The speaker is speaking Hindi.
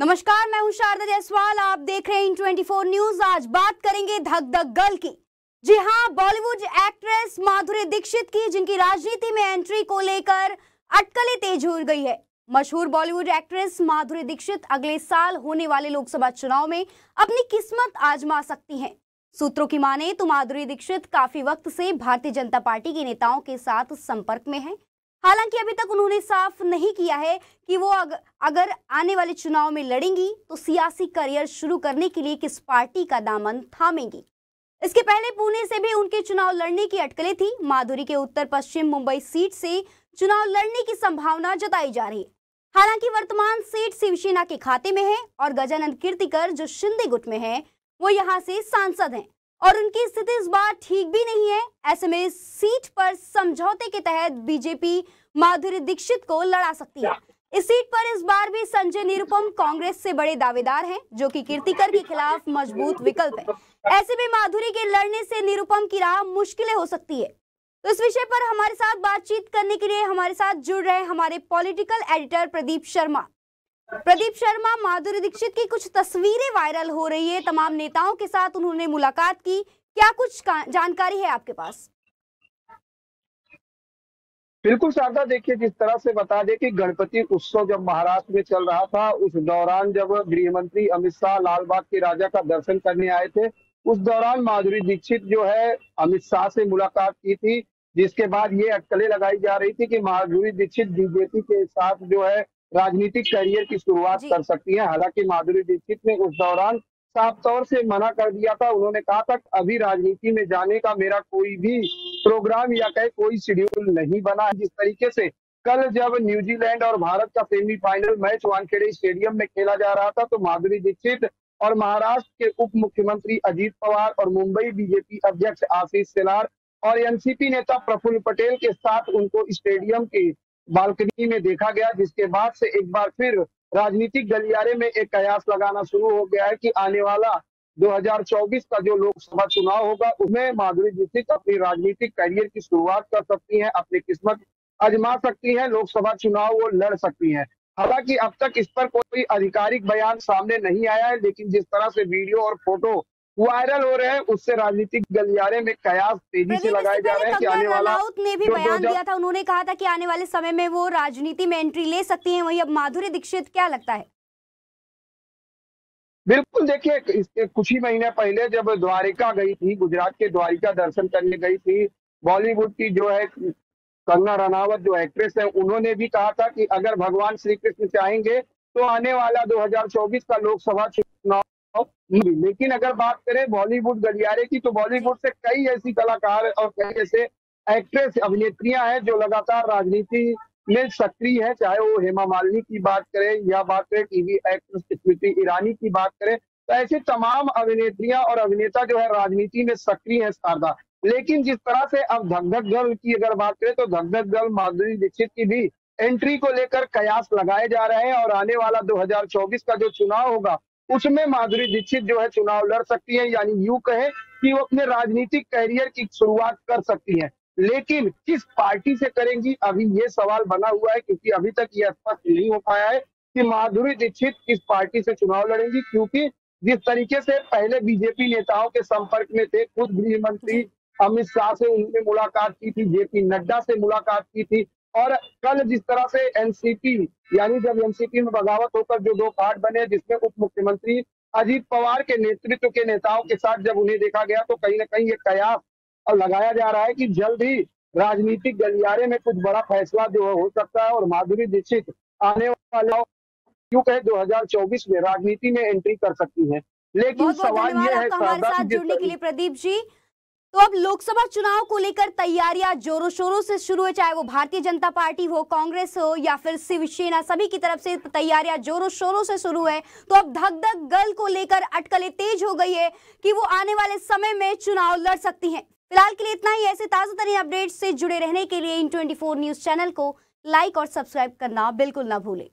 नमस्कार, मैं हूँ शारदा जायसवाल। आप देख रहे हैं इन 24 न्यूज़ आज बात करेंगे धक धक गर्ल की। जी हाँ, बॉलीवुड एक्ट्रेस माधुरी दीक्षित की, जिनकी राजनीति में एंट्री को लेकर अटकलें तेज हो गई है। मशहूर बॉलीवुड एक्ट्रेस माधुरी दीक्षित अगले साल होने वाले लोकसभा चुनाव में अपनी किस्मत आजमा सकती हैं। सूत्रों की माने तो माधुरी दीक्षित काफ़ी वक्त से भारतीय जनता पार्टी के नेताओं के साथ संपर्क में हैं। हालाँकि अभी तक उन्होंने साफ़ नहीं किया है कि वो अग, अगर आने वाले चुनाव में लड़ेंगी तो सियासी करियर शुरू करने के लिए किस पार्टी का दामन थामेंगी। इसके पहले पुणे से भी उनके चुनाव लड़ने की अटकलें थी। माधुरी के उत्तर पश्चिम मुंबई सीट से चुनाव लड़ने की संभावना जताई जा रही है। हालाँकि वर्तमान सीट शिवसेना के खाते में है और गजानंद कीर्तिकर जो शिंदे गुट में है वो यहाँ से सांसद हैं। और उनकी स्थिति इस बार ठीक भी नहीं है। ऐसे में सीट पर समझौते के तहत बीजेपी माधुरी दीक्षित को लड़ा सकती है। इस सीट पर इस बार भी संजय निरुपम कांग्रेस से बड़े दावेदार हैं, जो कि कीर्तिकर के खिलाफ मज़बूत विकल्प है। ऐसे में माधुरी के लड़ने से निरुपम की राह मुश्किलें हो सकती है। तो इस विषय पर हमारे साथ बातचीत करने के लिए हमारे साथ जुड़ रहे हमारे पॉलिटिकल एडिटर प्रदीप शर्मा। प्रदीप शर्मा, माधुरी दीक्षित की कुछ तस्वीरें वायरल हो रही है। तमाम नेताओं के साथ उन्होंने मुलाकात की। क्या कुछ जानकारी है आपके पास? बिल्कुल शारदा देखिए, जिस तरह से बता दें कि गणपति उत्सव जब महाराष्ट्र में चल रहा था, उस दौरान जब गृह मंत्री अमित शाह लालबाग के राजा का दर्शन करने आए थे, उस दौरान माधुरी दीक्षित जो है, अमित शाह से मुलाकात की थी, जिसके बाद ये अटकलें लगाई जा रही थी कि माधुरी दीक्षित, बीजेपी के साथ जो है राजनीतिक करियर की शुरुआत कर सकती है। हालाँकि माधुरी दीक्षित ने उस दौरान साफ़ तौर से मना कर दिया था। उन्होंने कहा था अभी राजनीति में जाने का मेरा कोई भी प्रोग्राम या कहे कोई शेड्यूल नहीं बना है। जिस तरीके से कल जब न्यूजीलैंड और भारत का सेमीफाइनल मैच वानखेड़े स्टेडियम में खेला जा रहा था तो माधुरी दीक्षित और महाराष्ट्र के उप मुख्यमंत्री अजीत पवार और मुंबई बीजेपी अध्यक्ष आशीष सेलार और एनसीपी नेता प्रफुल्ल पटेल के साथ उनको स्टेडियम के बालकनी में देखा गया, जिसके बाद से एक बार फिर राजनीतिक गलियारे में एक कयास लगाना शुरू हो गया है कि आने वाला 2024 का जो लोकसभा चुनाव होगा उसमें माधुरी दीक्षित अपनी राजनीतिक करियर की शुरुआत कर सकती हैं, अपनी किस्मत आजमा सकती हैं, लोकसभा चुनाव वो लड़ सकती हैं। हालाँकि अब तक इस पर कोई आधिकारिक बयान सामने नहीं आया है, लेकिन जिस तरह से वीडियो और फ़ोटो वायरल हो रहे हैं उससे राजनीतिक गलियारे में कयास तेज़ी से लगाए जा रहे हैं कि आने वाला ने भी बयान दिया था उन्होंने कहा था कि आने वाले समय में वो राजनीति में एंट्री ले सकती हैं। वही अब माधुरी दीक्षित क्या लगता है? बिल्कुल देखिए इसके कुछ ही महीने पहले जब द्वारिका गई थी गुजरात के द्वारिका दर्शन करने गई थी बॉलीवुड की जो है कंगना रनावत जो एक्ट्रेस है उन्होंने भी कहा था कि अगर भगवान श्री कृष्ण चाहेंगे तो आने वाला 2024 का लोकसभा लेकिन अगर बात करें बॉलीवुड गलियारे की तो बॉलीवुड से कई ऐसी कलाकार और कई ऐसे एक्ट्रेस, अभिनेत्रियाँ हैं जो लगातार राजनीति में सक्रिय है। चाहे वो हेमा मालिनी की बात करें या बात करें टीवी एक्ट्रेस स्मृति ईरानी की बात करें तो ऐसे तमाम अभिनेत्रियाँ और अभिनेता जो है राजनीति में सक्रिय है शारदा लेकिन जिस तरह से अब धकधक गर्ल की अगर बात करें तो धकधक गर्ल माधुरी दीक्षित की भी एंट्री को लेकर कयास लगाए जा रहे हैं और आने वाला 2024 का जो चुनाव होगा उसमें माधुरी दीक्षित जो है चुनाव लड़ सकती है, यानी यू कहे कि वो अपने राजनीतिक करियर की शुरुआत कर सकती है। लेकिन किस पार्टी से करेंगी, अभी ये सवाल बना हुआ है, क्योंकि अभी तक ये स्पष्ट नहीं हो पाया है कि माधुरी दीक्षित किस पार्टी से चुनाव लड़ेंगी, क्योंकि जिस तरीके से पहले बीजेपी नेताओं के संपर्क में थे, खुद गृह मंत्री अमित शाह से उन्होंने मुलाकात की थी, जेपी नड्डा से मुलाकात की थी और कल जिस तरह से एनसीपी यानी जब एनसीपी में बगावत होकर जो दो पार्ट बने जिसमें उप मुख्यमंत्री अजीत पवार के नेतृत्व के नेताओं के साथ जब उन्हें देखा गया तो कहीं ना कहीं ये कयास लगाया जा रहा है कि जल्द ही राजनीतिक गलियारे में कुछ बड़ा फैसला जो है सकता है और माधुरी दीक्षित आने वाले क्यों कहे 2024 में राजनीति में एंट्री कर सकती है। लेकिन सवाल ये है हमारे साथ जुड़ने के लिए प्रदीप जी। तो अब लोकसभा चुनाव को लेकर तैयारियाँ जोरों शोरों से शुरू है, चाहे वो भारतीय जनता पार्टी हो, कांग्रेस हो, या फिर शिवसेना, सभी की तरफ़ से तैयारियाँ जोरों शोरों से शुरू है। तो अब धक धक गल को लेकर अटकलें तेज हो गई है कि वो आने वाले समय में चुनाव लड़ सकती हैं। फ़िलहाल के लिए इतना ही, ऐसे ताज़ा तरीन अपडेट से जुड़े रहने के लिए इन ट्वेंटी न्यूज़ चैनल को लाइक और सब्सक्राइब करना बिल्कुल ना भूलें।